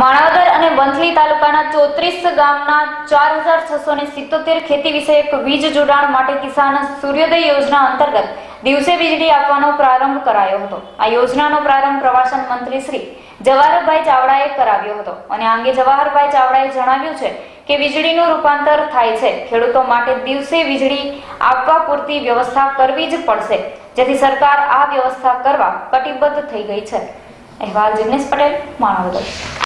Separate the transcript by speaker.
Speaker 1: માણાવદર અને વંથલી તાલુકાના ચોત્રીસ ગામના ચાર હજાર છસો ને સિત્તોતેર ખેતી વિષયક વીજ જોડાણ માટે કિસાન સૂર્યોદય યોજના અંતર્ગત દિવસે વીજળી આપવાનો પ્રારંભ કરાયો હતો. આ યોજનાનો પ્રારંભ પ્રવાસન મંત્રી શ્રી જવાહરભાઈ ચાવડાએ કરાવ્યો હતો. અને આ અંગે જવાહરભાઈ ચાવડાએ જણાવ્યું છે કે વીજળીનું રૂપાંતર થાય છે. ખેડૂતો માટે દિવસે વીજળી આપવા પૂરતી વ્યવસ્થા કરવી જ પડશે. જેથી સરકાર આ વ્યવસ્થા કરવા કટિબદ્ધ થઈ ગઈ છે. અહેવાલ જિગ્નેશ પટેલ, માણાવદર.